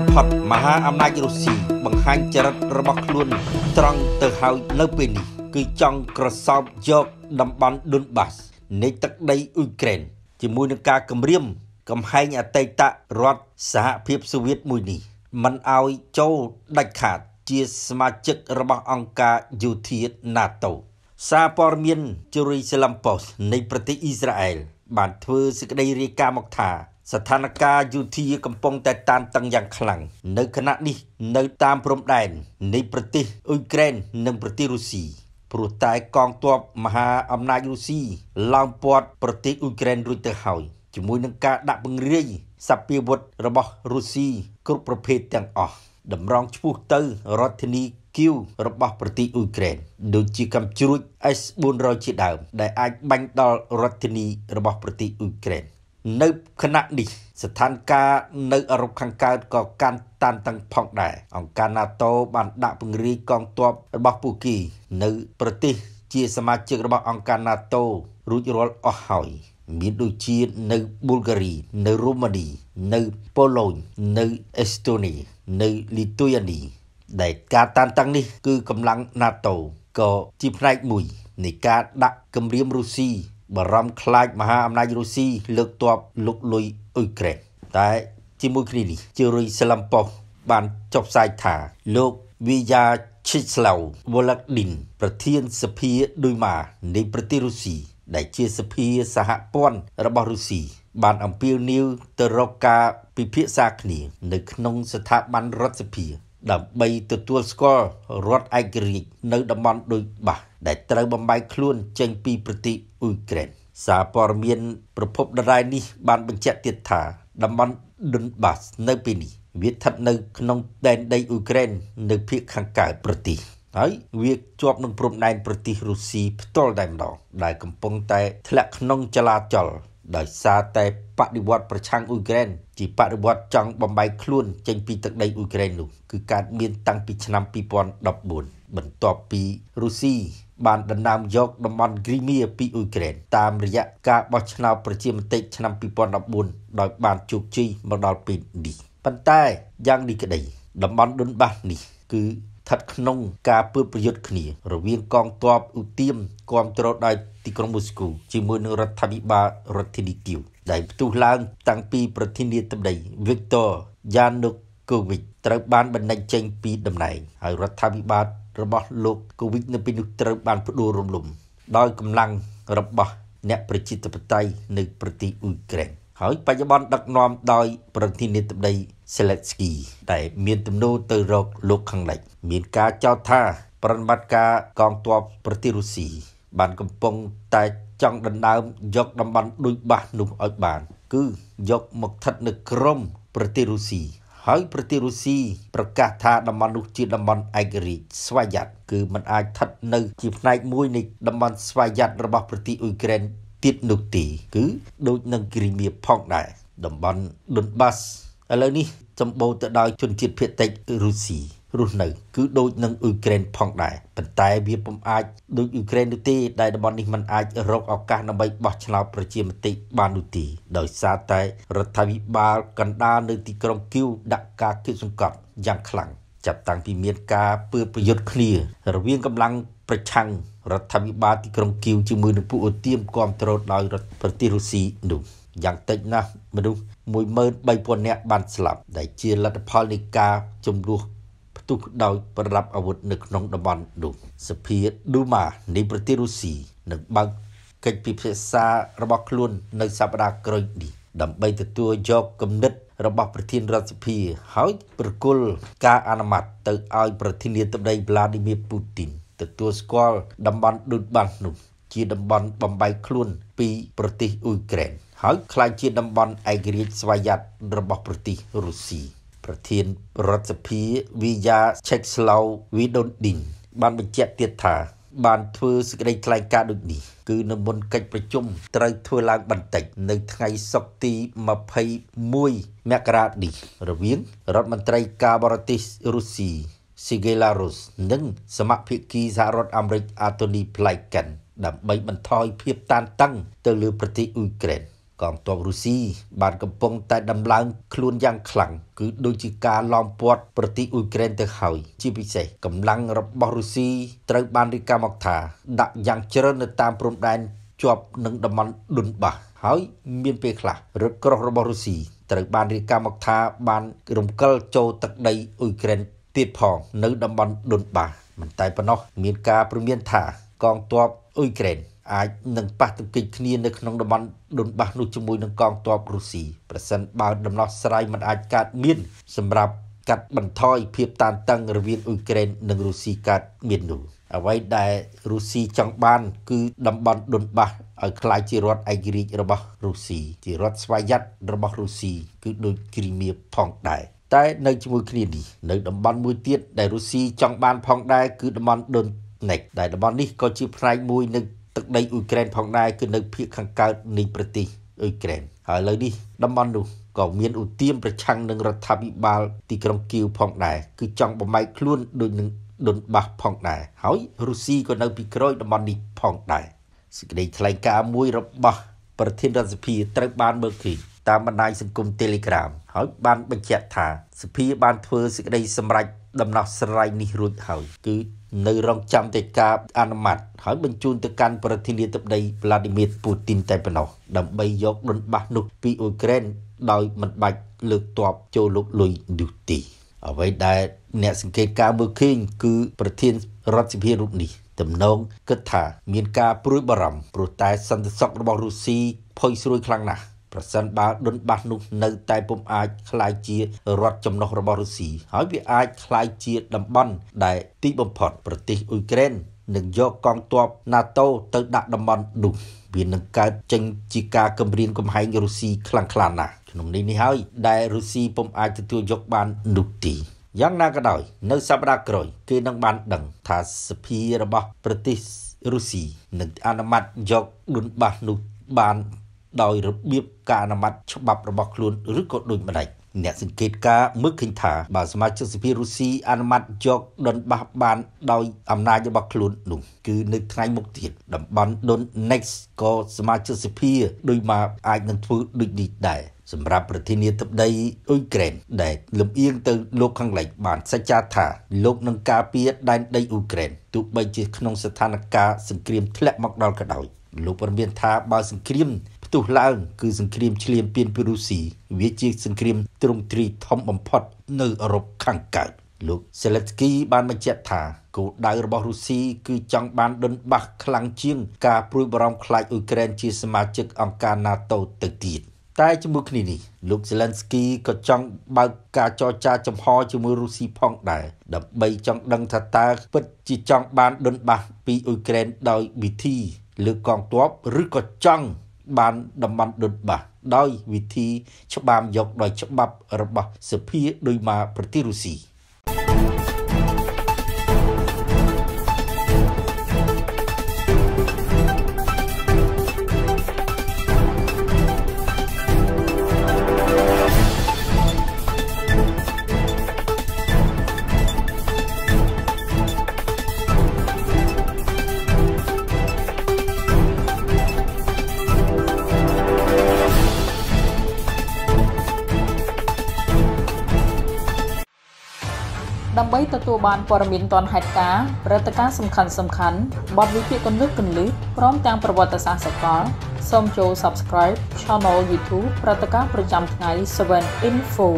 តមហាអំណាចរុស្ស៊ីបង្ហាញចរិតរបស់ខ្លួន ត្រង់ទៅហើយនៅពេលនេះ គឺចង់ក្រសោបយកតំបន់ឌុនបាសនៃទឹកដីអ៊ុយក្រែនជាមួយនឹងការគម្រាមកំហែងអតីតរដ្ឋសហភាពសូវៀតមួយនេះមិនឲ្យចូលដាច់ខាត ជាសមាជិករបស់អង្គការយោធា NATO សារព័ត៌មាន Jerusalem Post នៃប្រទេសអ៊ីស្រាអែលបានធ្វើសេចក្តីរាយការណ៍មកថា ស្ថានភាពយោធាកំពុងតែតានតឹងយ៉ាងខ្លាំងនៅខណៈនេះនៅតាមព្រំដែននៃប្រទេសអ៊ុយក្រែននិងប្រទេសរុស្ស៊ីព្រោះតែកងទ័ពមហាអំណាចរុស្ស៊ីឡោមព័ទ្ធប្រទេសអ៊ុយក្រែនរួចទៅហើយជាមួយនឹងការដាក់ពង្រាយសពាវុធរបស់រុស្ស៊ីគ្រប់ប្រភេទទាំងអស់តម្រង់ឆ្ពោះទៅរដ្ឋធានីគីវរបស់ប្រទេសអ៊ុយក្រែនដូចជាកំជ្រួច S400 ជាដើមដែលអាចបាញ់ដល់រដ្ឋធានីរបស់ប្រទេសអ៊ុយក្រែន នៅខណៈនេះស្ថានភាពនៅអឺរ៉ុបខាងកើតក៏កាន់តានតឹងផងដែរអង្គការ NATO បានដាក់ពង្រាយកងទ័ពរបស់ពួកគេនៅ ប្រទេស ជាសមាជិករបស់អង្គការ NATO រួចរាល់អស់ហើយមានដូចជានៅប៊ុលហ្គារី នៅរូម៉ានី នៅប៉ូឡូញនៅអេស្តូនី នៅលីទុយអានីដែលការតានតឹងនេះ គឺកម្លាំង NATO ក៏ជាផ្នែកមួយនៃការដាក់គម្រាមរុស្ស៊ី បារម្ភខ្លាចមហាអំណាចរុស្ស៊ីលើកទ័ពលុកលុយអ៊ុយក្រែនតែជាមួយគ្នានេះជារុយស្លឹមប៉ុសបានចុះផ្សាយថាលោកវីយ៉ាឈិស្លាវវ៉ូឡាក់ឌីនប្រធានសភាឌុយម៉ានៃប្រទេសរុស្ស៊ីដែលជាសភាសហព័ន្ធរបស់រុស្ស៊ីបានអំពាវនាវទៅរកការពិភាក្សាគ្នា នៅក្នុងស្ថាប័នរដ្ឋសភា ដើម្បីទទួលស្គាល់រដ្ឋឯករាជ្យនៅតំបន់ដូចបាសដែលត្រូវបំបែកខ្លួនចេញពីប្រទេសអ៊ុយក្រែនសារព័ត៌មានប្រភពដដែលនេះបានបញ្ជាក់ទៀតថាតំបន់ឌុនបាសនៅពេលនេះវាស្ថិតនៅក្នុងដែនដីអ៊ុយក្រែននៅភាគខាងកើតប្រទេសហើយវាជាប់នឹងព្រំដែនប្រទេសរុស្ស៊ីផ្ទាល់តែម្ដងដែលកំពុងតែធ្លាក់ក្នុងចលាចល ដោយសារតែបដិវត្តប្រឆាំងអ៊ុយក្រែនជាបដិវត្តចង់បំបែកខ្លួនចេញពីទឹកដីអ៊ុយក្រែននោះគឺកើតមានតាំងពីឆ្នាំ2014បន្ទាប់ពីរុស្ស៊ីបានដណ្ដើមយកតំបន់គ្រីមៀពីអ៊ុយក្រែនតាមរយៈការបោះឆ្នោតប្រជាមតិឆ្នាំ2014ដោយបានជោគជ័យមកដល់ពេលនេះប៉ុន្តែយ៉ាងនេះក្តីតំបន់ឌុនបាសនេះគឺ ឋិតក្នុងការពើប្រយុទ្ធគ្នា រវាងកងទ័ពឧទាមគាំទ្រដោយទីក្រុងមូស្គូជាមួយនឹងរដ្ឋាភិបាលរដ្ឋធានីគីវដែលផ្ទុះឡើងតាំងពីប្រធានាធិបតី Viktor Yanukovych ត្រូវបានបណ្តេញចេញពីតំណែងហើយរដ្ឋាភិបាលរបស់លោកកូវីដនៅពេលនោះត្រូវបានផ្ដួលរំលំ ដោយកម្លាំងរបស់អ្នកប្រជាធិបតេយ្យនៅប្រទេសអ៊ុយក្រែន ហើយបច្ចុប្បន្នដឹកនាំដោយប្រធានាធិបតី Zelensky ដែលមានទំនោរទៅរកលោកខាងលិចមានការចោទថាប្រតិបត្តិការកងទ័ពប្រទេសរុស្ស៊ីបានកំពុងតែចង់ដណ្ដើមយកតំបន់ដូចបាសនោះឲ្យបាន គឺយកមកស្ថិតនៅក្រមប្រទេសរុស្ស៊ីហើយប្រទេសរុស្ស៊ីប្រកាសថាតំបន់នោះជាតំបន់ឯករាជ្យស្វយ័តគឺมันអាចស្ថិតនៅជាផ្នែកមួយនៃតំបន់ស្វយ័តរបស់ប្រទេសអ៊ុយក្រែន ទៀតនោះទេគឺដូចនឹងគ្រីមៀផងដែរតំបន់ឌុនបាសឥឡូវនេះសម្បូរទៅដោយជនជាតិភាគតិចរុស្ស៊ីរស់នៅគឺដូចនឹងអ៊ុយក្រែនផងដែរប៉ុន្តែវាពុំអាចដូចអ៊ុយក្រែននោះទេដែលតំបន់នេះมันអាចរកឱកាសដើម្បីបោះឆ្នោតប្រជាមតិបាននោះទេដោយសារតែរដ្ឋាភិបាលកណ្ដាលនៅទីក្រុងគីវដាក់ការគៀបសង្កត់យ៉ាងខ្លាំងចាប់តាំងពីមានការពើប្រយុទ្ធគ្នារវាងកម្លាំងប្រឆាំងរដ្ឋាភិបាលទីក្រុងគីវជាមួយនឹងពួកអូទៀមគ្រប់គ្រងដោយរដ្ឋប្រទេសរុស្ស៊ីនោះយ៉ាងតិចណាស់មនុស្ស13000នាក់បានស្លាប់ដែលជាលទ្ធផលនៃការជំនួសផ្ទុះដោយប្រដាប់អាវុធនៅក្នុងតំបន់នោះសភាឌូម៉ានៃប្រទេសរុស្ស៊ីនឹងបើកកិច្ចពិភាក្សារបស់ខ្លួននៅសប្តាហ៍ក្រោយនេះដើម្បីទទួលយកគំនិតរបស់ប្រធានរដ្ឋសភាហើយប្រគល់ការអនុម័តទៅឲ្យប្រធានាធិបតី Vladimir Putin ទទួលស្គាល់តំបន់ឌុនបាសនោះជាតំបន់បំបែកខ្លួនពីប្រទេសអ៊ុយក្រែនហើយក្លាយជាតំបន់ឯករាជ្យស្វយ័តរបស់ប្រទេសរុស្ស៊ីប្រធានរដ្ឋសភាវីយ៉ាឆេកស្លូវីដូនឌីនបានបញ្ជាក់ទៀតថា បានធ្វើសេចក្តីថ្លែងការណ៍ដូចនេះគឺនៅមុនកិច្ចប្រជុំត្រូវធ្វើឡើងបន្តិច នៅថ្ងៃសុក្រទី21មករានេះរវាងរដ្ឋមន្ត្រីការបរទេសរុស្ស៊ី Sigelarus និងសមាភិកីសហរដ្ឋអាមេរិក Anthony Blinken ដើម្បីបន្ថយភាពតានតឹងទៅលើប្រទេសអ៊ុយក្រែនកងទ័ពរុស្ស៊ីបានកំពុងតែដំឡើងខ្លួនយ៉ាងខ្លាំងគឺដូចជាការឡោមព័ទ្ធប្រទេសអ៊ុយក្រែនទៅហើយជាពិសេសកម្លាំងរបស់រុស្ស៊ីត្រូវបានរៀបការមកថាដាក់យ៉ាងច្រើននៅតាមព្រំដែនជាប់នឹងតំបន់ឌុនបាសហើយមានពេលខ្លះរថក្រោះរបស់រុស្ស៊ីត្រូវបានរៀបការមកថាបានរំកិលចូលទឹកដីអ៊ុយក្រែន ទៀតផងនៅតំបន់ឌុនបាសមិនតែប៉ុណ្ណោះមានការព្រមានថាកងទ័ពអ៊ុយក្រែនអាចនឹងប៉ះទង្គិចគ្នានៅក្នុងតំបន់ដុនបាសនោះជាមួយនឹងកងទ័ពរុស្ស៊ីប្រសិនបើដំណោះស្រាយមិនអាចកើតមានសម្រាប់កាត់បន្ថយភាពតានតឹងរវាងអ៊ុយក្រែននិងរុស្ស៊ីកើតមាននោះអ្វីដែលរុស្ស៊ីចង់បានគឺតំបន់ដុនបាសឲ្យក្លាយជារដ្ឋឯករាជ្យរបស់រុស្ស៊ីជារដ្ឋស្វ័យយ័តរបស់រុស្ស៊ីគឺដូចគ្រីមៀផងដែរ តែនៅជាមួយគ្នានេះនៅតំបន់មួយទៀតដែលរុស្ស៊ីចង់បានផងដែរគឺតំបន់ដុនណេកដែលតំបន់នេះក៏ជាផ្នែកមួយនៃទឹកដីអ៊ុយក្រែនផងដែរគឺនៅភាគខាងកើតនៃប្រទេសអ៊ុយក្រែនហើយឥឡូវនេះតំបន់នោះក៏មានឧទាមប្រឆាំងនឹងរដ្ឋាភិបាលទីក្រុងគៀវផងដែរគឺចង់បំបែកខ្លួនដូចនឹងដុនបាសផងដែរហើយរុស្ស៊ីក៏នៅពីក្រោយតំបន់នេះផងដែរសេចក្តីថ្លែងការណ៍មួយរបស់ប្រធានរដ្ឋសភាត្រូវបានមើលឃើញ តាមបណ្ដាញសង្គម Telegram ហើយបានបញ្ជាក់ថាសភាបានធ្វើសេចក្តីសម្រេចដំណោះស្រាយនេះរួចហើយគឺនៅរងចាំតែការអនុម័តហើយបញ្ជូនទៅកាន់ប្រធានាធិបតី Vladimir Putin តែប៉ុណ្ណោះដើម្បីយកដុនបាសនោះពីអ៊ុយក្រែនដោយមិនបាច់លើកទ័ពចូលលុកលុយនោះទេអ្វីដែលអ្នកសង្កេតការមើលឃើញគឺប្រធានរដ្ឋសភារូបនេះទំនងគិតថាមានការព្រួយបារម្ភព្រោះតែសន្តិសុខរបស់រុស្ស៊ីផុយស្រួយខ្លាំងណាស់ ប្រសិនបើដុនបាសនោះនៅតែពុំអាចคล้ายជារដ្ឋចំណុះរបស់រុស្ស៊ីហើយវាអាចคล้ายជាតំបន់ដែលទីបំផុតប្រទេសអ៊ុយក្រែននឹងយកកងទ័ព NATO ទៅដាក់តំបន់នោះវានឹងកើតចេញជាការគំរាមកំហែងរុស្ស៊ីខ្លាំងក្លាណាស់ក្នុងនេះនេះហើយដែលរុស្ស៊ីពុំអាចទទួលយកបាននោះទេយ៉ាងណាក៏ដោយ នៅសប្តាហ៍ក្រោយគេនឹងបានដឹងថាសភារបស់ប្រទេសរុស្ស៊ីនឹងអនុម័តយកដុនបាសនោះបាន ដោយរបៀបការអនុម័តច្បាប់របស់ខ្លួនឬក៏ដូចម្ដេចអ្នកសង្កេតការមើលឃើញថាបើសមាជិកសភារុស្ស៊ីអនុម័តយកដុនបាសបានដោយអំណាចរបស់ខ្លួននោះគឺនៅថ្ងៃមុខទៀតតំបន់ដុន Next ក៏សមាជិកសភាដូចមកអាចនឹងធ្វើដូចនេះដែរសម្រាប់ប្រធានាធិបតីអ៊ុយក្រែនដែលលំអៀងទៅលោកខាងលិចបានសច្ចាថាលោកនឹងការពារដែនដីអ៊ុយក្រែនទោះបីជាក្នុងស្ថានភាពសង្គ្រាមធ្លាក់មកដល់ក៏ដោយលោកប្រមានថាបើសង្គ្រាម ផ្ទុះឡើង គឺសង្គ្រាមឈ្លានពានពីរុស្ស៊ីវាជាសង្គ្រាមទ្រង់ទ្រីធំបំផុត នៅអឺរ៉ុបខាងកើតលោក Zelensky បានបញ្ជាក់ថាគោលដៅរបស់រុស្ស៊ីគឺចង់បានដុនបាសខ្លាំងជាង ការព្រួយបារម្ភខ្លាចអ៊ុយក្រែនជាសមាជិកអង្គការ NATO ទៅទៀតតែជាមួយគ្នានេះលោក Zelensky ក៏ចង់បើកការចរចាចំហជាមួយរុស្ស៊ីផងដែរដើម្បីចង់ដឹងថាតើពិតជាចង់បានដុនបាសពីអ៊ុយក្រែនដោយវិធី លើកងទ័ពឬក៏ចង់ បានតំបន់ដុតបាសដោយវិធីច្បាមយកដោយច្បាប់របស់សភាដោយមកប្រទេសរុស្ស៊ី ដើម្បីទទួលបានព័ត៌មានទាន់ហេតុការណ៍ព្រឹត្តិការណ៍សំខាន់សំខាន់បទវិភាគគន្លឹះគន្លឹះព្រមទាំងប្រវត្តិសាស្ត្រសកលសូមចូល Subscribe Channel YouTube ព្រឹត្តិការណ៍ប្រចាំថ្ងៃ7 Info